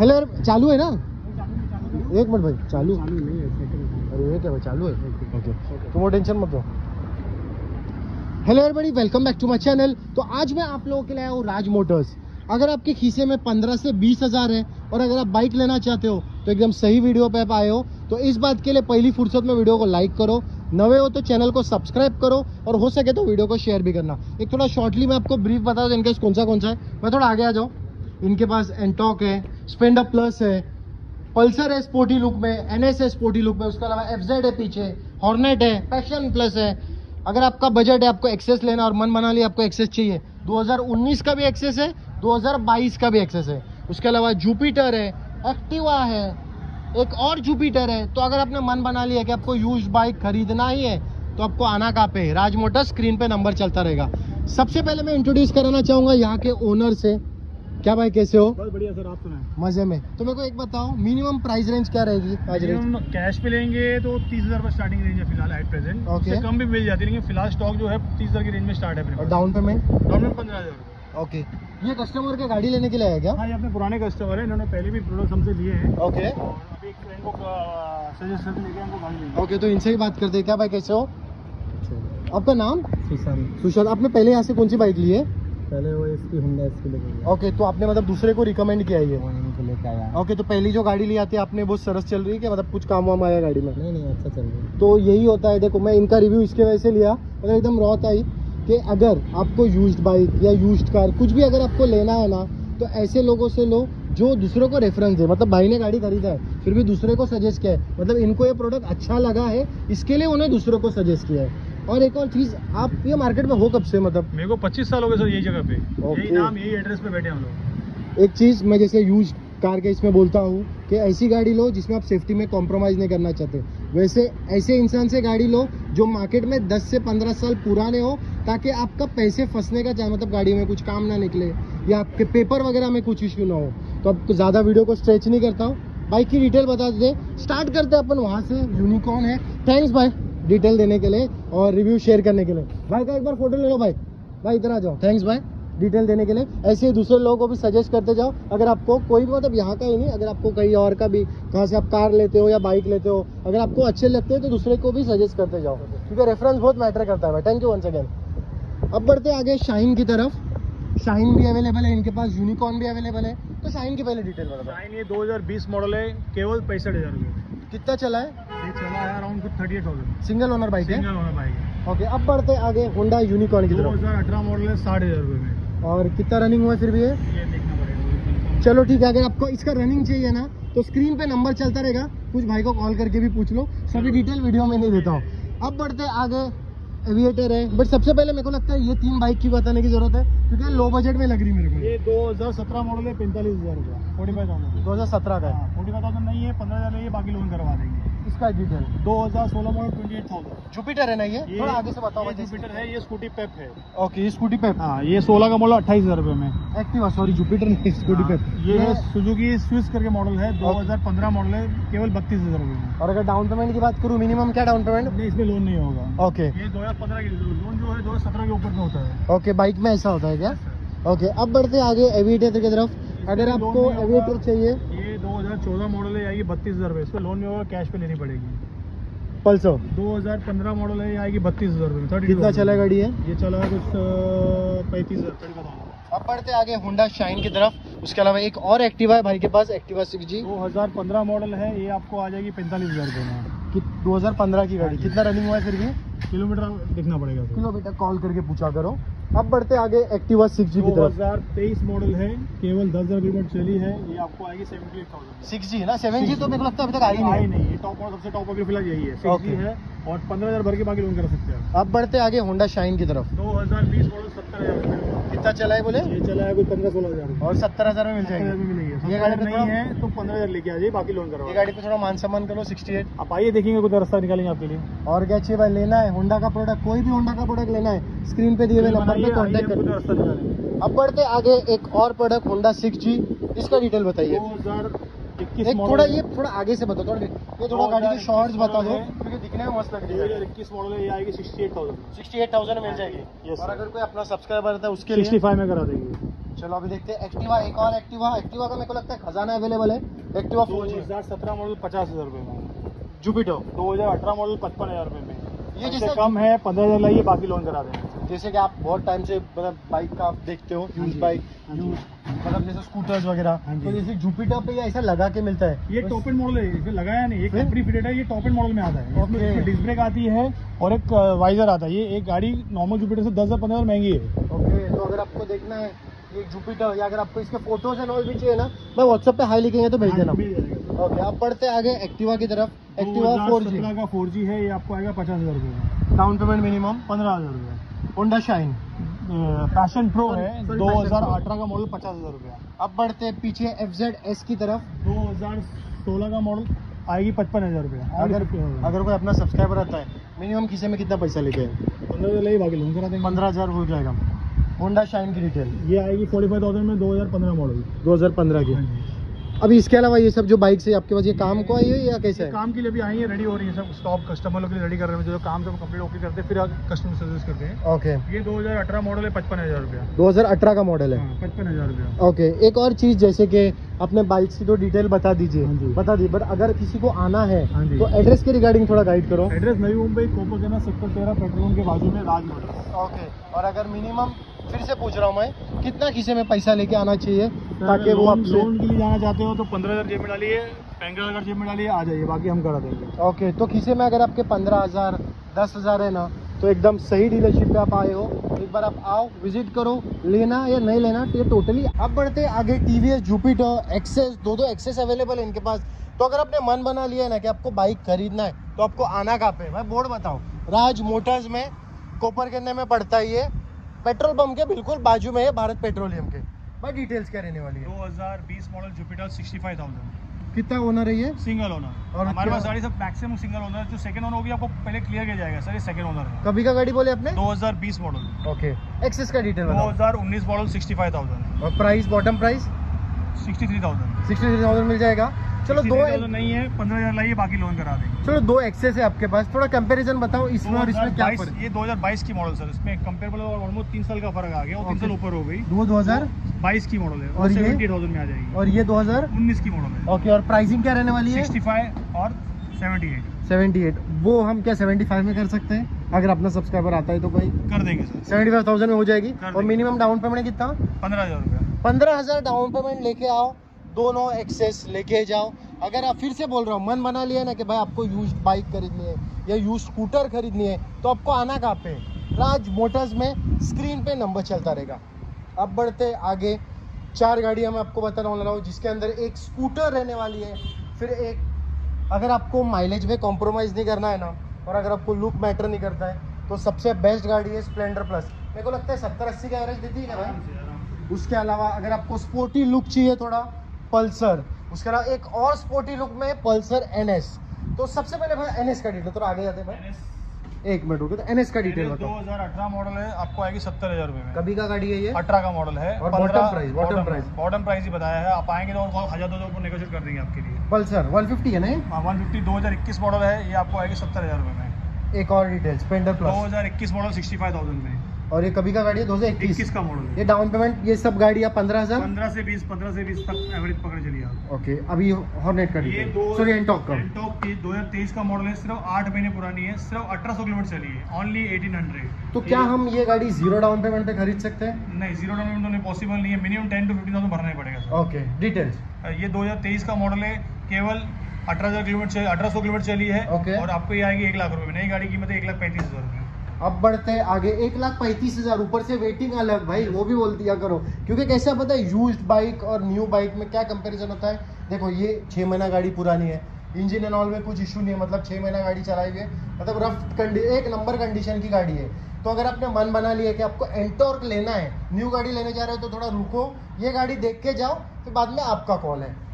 Hello चालू है ना? एक मिनट भाई चालू। अरे ये क्या भाई चालू है। ओके तुम वो टेंशन मत लो। Hello everybody welcome back to my channel तो आज मैं आप लोगों के लिए आया हूँ राज मोटर्स अगर आपके खीसे में 15 से बीस हज़ार है और अगर आप बाइक लेना चाहते हो तो एकदम सही वीडियो पे आप आए हो। तो इस बात के लिए पहली फुर्सत में वीडियो को लाइक करो। नवे हो तो चैनल को सब्सक्राइब करो और हो सके तो वीडियो को शेयर भी करना। एक थोड़ा शॉर्टली मैं आपको ब्रीफ बता दूँ इनके कौन सा कौन सा है। मैं थोड़ा आगे आ जाऊँ। इनके पास एंटॉक है स्पेंडर प्लस है। पल्सर है स्पोर्टी लुक में एन एस है स्पोर्टी लुक में, उसके अलावा एफ़ जेड है पीछे हॉर्नेट है पैशन प्लस है। अगर आपका बजट है, आपको एक्सेस लेना और मन बना लिया, आपको एक्सेस चाहिए। 2019 का भी एक्सेस है 2022 का भी एक्सेस है। उसके अलावा जुपिटर है एक्टिवा है, एक और जुपिटर है। तो अगर आपने मन बना लिया कि आपको यूज़ बाइक खरीदना ही है तो आपको आना कहाँ पे? राज मोटर स्क्रीन पे नंबर चलता रहेगा। सबसे पहले मैं इंट्रोड्यूस कराना चाहूँगा यहाँ के ओनर से। क्या भाई कैसे हो? बहुत बढ़िया सर आप सुनाए। मज़े में। तो मेरे को एक बताओ मिनिमम प्राइस रेंज क्या रहेगी आज रेंज कैश पे लेंगे तो तीस हज़ार स्टार्टिंग रेंज है फ़िलहाल एट प्रेजेंट. उससे कम भी मिल जाती है लेकिन फ़िलहाल स्टॉक जो है तीस हज़ार की रेंज में स्टार्ट है और डाउन पेमेंट डाउन में पंद्रह हज़ार ओके ये कस्टमर के गाड़ी लेने के लिए आया क्या? हाँ ये अपने पुराने कस्टमर है इन्होंने पहले भी प्रोडक्ट हमसे लिए हैं। ओके और अभी एक फ्रेंड को सजेस्ट करके लेके हमको गाड़ी ओके तो इनसे ही बात करते हैं। क्या भाई कैसे हो? आपका नाम? सुशांत। सुशांत आपने पहले यहाँ से कौन सी बाइक ली है? पहले वो इसकी हुंडा इसकी लेके ओके तो आपने मतलब दूसरे को रिकमेंड किया ये? को लेके आया ओके तो पहली जो गाड़ी ली आती है आपने बहुत सरस चल रही है कि मतलब कुछ काम वाम आया गाड़ी में? नहीं नहीं अच्छा चल रहा है। तो यही होता है देखो मैं इनका रिव्यू इसके वजह से लिया मतलब एकदम रॉ आई कि अगर आपको यूज्ड बाइक या यूज्ड कार कुछ भी अगर आपको लेना है ना तो ऐसे लोगों से लो जो दूसरों को रेफरेंस दे। मतलब भाई ने गाड़ी खरीदा है फिर भी दूसरे को सजेस्ट किया है। मतलब इनको ये प्रोडक्ट अच्छा लगा है इसके लिए उन्हें दूसरों को सजेस्ट किया है। और एक और चीज़ आप ये मार्केट में हो कब से मतलब? मेरे को पच्चीस साल हो गए सर यही जगह पे। Okay. यही नाम यही एड्रेस पे बैठे हम लोग। एक चीज़ मैं जैसे यूज़ कार के इसमें बोलता हूँ कि ऐसी गाड़ी लो जिसमें आप सेफ्टी में कॉम्प्रोमाइज़ नहीं करना चाहते। वैसे ऐसे इंसान से गाड़ी लो जो मार्केट में 10 से 15 साल पुराने हो ताकि आपका पैसे फंसने का चाहे मतलब गाड़ी में कुछ काम ना निकले या आपके पेपर वगैरह में कुछ इश्यू ना हो। तो अब ज़्यादा वीडियो को स्ट्रेच नहीं करता हूँ। बाइक की डिटेल बता देते स्टार्ट करते अपन वहाँ से। यूनिकॉर्न है। थैंक्स भाई डिटेल देने के लिए और रिव्यू शेयर करने के लिए। भाई का एक बार फ़ोटो ले लो भाई। भाई इधर आ जाओ। थैंक्स भाई डिटेल देने के लिए। ऐसे ही दूसरे लोगों को भी सजेस्ट करते जाओ। अगर आपको कोई भी मतलब यहाँ का ही नहीं अगर आपको कहीं और का भी कहाँ से आप कार लेते हो या बाइक लेते हो अगर आपको अच्छे लगते हैं तो दूसरे को भी सजेस्ट करते जाओ। क्योंकि रेफरेंस बहुत मैटर करता है भाई। थैंक यू वंस अगेन अब बढ़ते आगे शाइन की तरफ़। शाइन भी अवेलेबल है इनके पास यूनिकॉर्न भी अवेलेबल है। तो शाइन की पहले डिटेल बता शाइन ये 2020 मॉडल है केवल पैंसठ हज़ार रुपये कितना चला है? ये चला है around thirty eight thousand single owner bike है? सिंगल ओके अब बढ़ते आगे होंडा यूनिकॉर्न की तरफ़। अठारह मॉडल है साठ हज़ार रुपये में। और कितना रनिंग हुआ फिर भी ये? ये देखना पड़ेगा चलो ठीक है अगर आपको इसका रनिंग चाहिए ना तो स्क्रीन पे नंबर चलता रहेगा। कुछ भाई को कॉल करके भी पूछ लो सभी डिटेल वीडियो में नहीं देता हूँ। अब बढ़ते आगे एविएटर है। बट सबसे पहले मेरे को लगता है ये तीन बाइक की बताने की ज़रूरत है क्योंकि लो बजट में लग रही मेरे को। ये 2017 मॉडल है पैंतालीस हज़ार रुपया। फोर्टी फाइव थाउज़ेंड दो हज़ार सत्रह का फोर्टी फाइव थाउज़ेंड नहीं है पंद्रह हज़ार है ये बाकी लोन करवा देंगे। इसका detail 2016 model twenty eight thousand Jupiter है ना ये? थोड़ा आगे से बताओ जुपिटर है ये स्कूटी पेप है। ओके ये स्कूटी पे हाँ ये 16 का मॉडल अट्ठाईस हज़ार रुपये में। एक्टिवा सॉरी जुपिटर नहीं स्कूटी हाँ, ये है सुजुकी स्विस करके मॉडल है 2015 मॉडल है केवल बत्तीस हज़ार रुपए में। और अगर डाउन पेमेंट की बात करूँ मिनिमम क्या डाउन पेमेंट नहीं इसमें लोन नहीं होगा। ओके ये 2015 की लोन जो है 2017 के ऊपर में होता है। ओके बाइक में ऐसा होता है क्या? ओके अब बढ़ते आगे एविएटर की तरफ़। अगर आपको। एविएटर चाहिए 2014 मॉडल है आएगी बत्तीस हज़ार रुपये इस पर लोन नहीं होगा कैश पे लेनी पड़ेगी। पल्सर 2015 मॉडल है ये आएगी बत्तीस हज़ार रुपये थर्टी कितना चला गाड़ी है? ये चला है कुछ पैंतीस हज़ार। अब बढ़ते आगे होंडा शाइन की तरफ़। उसके अलावा एक और एक्टिवा है भाई के पास एक्टिवा सिक्स जी 2015 मॉडल है ये आपको आ जाएगी पैंतालीस हज़ार रुपये में। दो हज़ार पंद्रह की गाड़ी। कितना रनिंग हुआ है फिर भी? किलोमीटर देखना पड़ेगा किलोमीटर कॉल करके पूछा करो। अब बढ़ते आगे एक्टिवा सिक्स जी की तरफ़। 2023 मॉडल है केवल दस हज़ार किलोमीटर चली है ये आपको आएगी seventy eight thousand six G ना? सेवन जी तो मेरे को लगता है अभी तक आई नहीं है। नहीं ये टॉप सबसे टॉप अभी फ़िलहाल यही है। सिक्स जी है और पंद्रह हज़ार भर के बाकी लोन कर सकते हैं अब बढ़ते आगे होंडा शाइन की तरफ़। दो हज़ार बीस मॉडल सत्तर हज़ार कितना चला है बोले? ये चला है कोई पंद्रह सोलह हज़ार। और सत्तर हज़ार में मिल हज़ार जाएगी मिलेगी। ये गाड़ी नहीं है तो पंद्रह हज़ार लेके आ जाइए बाकी लोन ये गाड़ी पे थोड़ा मान सम्मान करो सिक्सटी एट आप आइए देखेंगे कुछ रास्ता निकालेंगे आपके लिए। और क्या चाहिए भाई? लेना है। होंडा का प्रोडक्ट कोई भी होंडा का प्रोडक्ट लेना है स्क्रीन पे दिए हुए नंबर पे कांटेक्ट आइए, कुछ करो अब बढ़ते आगे एक और प्रोडक्ट होंडा सिक्स जी इसका डिटेल बताइए। एक थोड़ा ये थोड़ा आगे से बताओ थोड़ा ये थोड़ा गाड़ी के शॉर्ट्स बता दो। क्योंकि दिखने में मस्त लग रही है। इक्कीस मॉडल है ये आएगी sixty eight thousand sixty eight thousand मिल जाएगी। Yes, और अगर कोई अपना सब्सक्राइबर रहता है उसके लिए सिक्सटी फाइव में करा देंगे। चलो अभी देखते हैं। एक्टिवा एक और एक्टिवा एक्टिवा का मेरे को लगता है खजाना अवेलेबल है। एक्टिवा फोर जी हज़ार सत्रह मॉडल पचास हज़ार रुपए में। जुपिटर दो हज़ार अठारह मॉडल पचपन हज़ार रुपए में। ये जैसे- कम है पंद्रह हज़ार लाइए बाकी लोन करा देंगे। जैसे कि आप बहुत टाइम से मतलब बाइक का आप देखते हो यूज़ बाइक हाँ यूज़ मतलब जैसे स्कूटर्स वगैरह हाँ तो जैसे जुपिटर पे ऐसा लगा के मिलता है। ये टॉप एंड मॉडल है इसमें लगाया नहीं ये कंपनी फिटेड है ये टॉप एंड मॉडल में आता है। इसमें डिस्क ब्रेक आती है और एक वाइजर आता है। ये एक गाड़ी नॉर्मल जुपिटर से दस हज़ार पंद्रह हज़ार महँगी है। ओके तो अगर आपको देखना है ये जुपिटर या अगर आपको इसके फ़ोटोज़ एंड ऑल भी चाहिए ना मैं व्हाट्सएप पे हाई लिखेंगे तो भेज देना। हाँ। ओके अब बढ़ते आगे एक्टिवा की तरफ़। एक्टिवा फोर जी का फोर जी है ये आपको आएगा पचास हज़ार रुपये डाउन पेमेंट मिनिमम पंद्रह हज़ार रुपये। होंडा शाइन पैशन प्रो है दो हज़ार। अठारह का मॉडल पचास हज़ार रुपया। अब बढ़ते हैं पीछे एफ़ जेड एस की तरफ़। दो हज़ार सोलह का मॉडल आएगी पचपन हज़ार रुपया। अगर अगर कोई अपना सब्सक्राइबर आता है मिनिमम किसी में कितना पैसा लेके पंद्रह हज़ार लोन पंद्रह हज़ार हो जाएगा। होंडा शाइन की डिटेल ये आएगी फोर्टी फाइव थाउज़ेंड में दो हज़ार पंद्रह मॉडल 2015 की। अभी इसके अलावा ये सब जो बाइक से आपके पास ये काम को आई है या कैसे है? काम के लिए भी आई है रेडी हो रही है सब स्टॉप कस्टमर लोग के लिए रेडी कर रहे हैं जो काम सब कंप्लीट ओके करते हैं फिर कस्टमर सर्विस करते हैं। ओके ये 2018 मॉडल है पचपन हज़ार रुपया। 2018 का मॉडल है? हाँ, पचपन हज़ार रुपया। ओके एक और चीज़ जैसे कि अपने बाइक्स की तो डिटेल बता दीजिए। हाँ बता दी बट अगर किसी को आना है हाँ तो एड्रेस के रिगार्डिंग थोड़ा गाइड करो। एड्रेस नई मुंबई कोपरगना सेक्टर तेरह पेट्रोल के बाजू में राज ओके और अगर मिनिमम फिर से पूछ रहा हूँ मैं कितना किसी में पैसा लेके आना चाहिए ताकि वो आपसे लोन के लिए जाना चाहते हो तो पंद्रह हज़ार जेब में डालिए पैंतीस हज़ार जेब में डालिए आ जाइए बाकी हम करा देंगे। ओके तो किसी में अगर आपके पंद्रह हज़ार दस हज़ार है ना तो एकदम सही डीलरशिप पे आप आए हो। एक बार आप आओ विज़िट करो लेना या नहीं लेना तो ये टोटली अब बढ़ते आगे टीवीएस जुपिटर एक्सेस दो दो एक्सेस अवेलेबल है इनके पास। तो अगर आपने मन बना लिया है ना कि आपको बाइक खरीदना है तो आपको आना कहाँ पे मैं बोर्ड बताऊँ राज मोटर्स में कोपर करने में पड़ता ही है पेट्रोल पंप के बिल्कुल बाजू में है भारत पेट्रोलियम के। भाई डिटेल्स क्या रहने वाली है? 2020 मॉडल जुपिटर 65000 कितना ओनर है ये? सिंगल ओनर और हमारे पास गाड़ी सब मैक्सिमम सिंगल ओनर जो सेकंड ओनर होगी आपको पहले क्लियर किया जाएगा सर ये सेकंड ओनर है। कभी का गाड़ी बोले आपने? 2020 मॉडल ओके एक्सेस का डिटेल बताओ। 2019 मॉडल 65000 और price bottom price 63000 sixty three thousand मिल जाएगा। चलो दो नहीं है 15000 लाइए बाकी लोन करा देंगे चलो दो एक्सेस है आपके पास। थोड़ा कंपैरिजन बताओ इसमें और इसमें क्या फ़र्क? ये 2022 की मॉडल सर इसमें कंपेरेबल ऑलमोस्ट तीन साल का फ़र्क आ गया और तीन साल ऊपर हो गई। वो दो हज़ार? 22 की मॉडल है और और ये? सेवेंटी थाउज़ेंड में आ जाएगी। और ये दो हज़ार? 19 की मॉडल है। ओके और प्राइसिंग क्या रहने वाली है? 65 और 78 सेवेंटी एट। वो हम क्या सेवेंटी फाइव में कर सकते हैं? अगर अपना सब्सक्राइबर आता है तो भाई कर देंगे सर सेवेंटी फाइव थाउज़ेंड में हो जाएगी। और मिनिमम डाउन पेमेंट कितना? पंद्रह हज़ार रुपया। पंद्रह हज़ार डाउन पेमेंट लेके आओ। दोनों एक्सेस लेके जाओ। अगर आप फिर से बोल रहे हो मन बना लिया ना कि भाई आपको यूज़ बाइक खरीदनी है या यूज़ स्कूटर खरीदनी है तो आपको आना कहाँ पे? राज मोटर्स में स्क्रीन पे नंबर चलता रहेगा। अब बढ़ते आगे। चार गाड़ियाँ मैं आपको बताने वाला हूँ जिसके अंदर एक स्कूटर रहने वाली है फिर एक अगर आपको माइलेज में कॉम्प्रोमाइज़ नहीं करना है ना और अगर आपको लुक मैटर नहीं करता है तो सबसे बेस्ट गाड़ी है स्प्लेंडर प्लस मेरे को लगता है सत्तर अस्सी का एवरेज देती है ना भाई? उसके अलावा अगर आपको स्पोर्टी लुक चाहिए थोड़ा पल्सर। उसके अलावा एक और स्पोर्टी लुक में पल्सर एनएस तो सबसे पहले भाई एनएस का डिटेल तो आगे जाते हैं भाई। एक मिनट रुको तो एनएस का डिटेल दो बताओ। हज़ार अठारह मॉडल है आपको आएगी सत्तर हज़ार रुपए में। कभी का गाड़ी है ये? अठारह का मॉडल है और bottom price, bottom price। Bottom price ही बताया है। आप आएँगे तो हज़ार दो सौ नेगोशिएट कर देंगे आपके लिए। पल्सर 150 है ना वन फिफ्टी दो हज़ार इक्कीस मॉडल है ये आपको आएगी सत्तर हज़ार रुपए में। एक और डिटेल स्प्लेंडर दो प्लस हज़ार इक्कीस मॉडल सिक्सटी फाइव थाउज़ेंड में। और ये कभी का गाड़ी है? दो हज़ार इक्कीस। का मॉडल ये डाउन पेमेंट ये सब गाड़ियाँ पंद्रह हज़ार? पंद्रह से बीस पंद्रह से बीस तक एवरेज पकड़ चलिए आप। ओके अभी हॉर्नेट का ये दो सॉरी एंटॉक का। एंटॉक की दो हज़ार तेईस का मॉडल है सिर्फ़ आठ महीने पुरानी है सिर्फ़ अठारह सौ किलोमीटर चली है ओनली एटीन हंड्रेड तो क्या हम ये गाड़ी ज़ीरो डाउन पेमेंट पे खरीद सकते हैं? नहीं ज़ीरो डाउन पेमेंट तो पॉसिबल नहीं है minimum ten to fifteen thousand भरना ही पड़ेगा ओके डिटेल्स ये 2023 का मॉडल है केवल अठारह हज़ार किलोमीटर अठारह सौ किलोमीटर चली है और आपको ये आएगी एक लाख रुपए में नई गाड़ी की कीमत है एक लाख पैंतीस हज़ार अब बढ़ते हैं आगे। एक लाख पैंतीस हज़ार, ऊपर से वेटिंग अलग। भाई, वो भी बोल दिया करो। क्योंकि कैसा पता है यूज़ बाइक और न्यू बाइक में क्या कंपेरिजन होता है? देखो, ये छः महीना गाड़ी पुरानी है। इंजन एंड ऑल में कुछ इशू नहीं है। मतलब छः महीना गाड़ी चलाई हुई है। मतलब रफ कंडी एक नंबर कंडीशन की गाड़ी है। तो अगर आपने मन बना लिया कि आपको एंटोर्क लेना है न्यू गाड़ी लेने जा रहे हो तो थोड़ा रुको। ये गाड़ी देख के जाओ, फिर बाद में आपका कॉल है।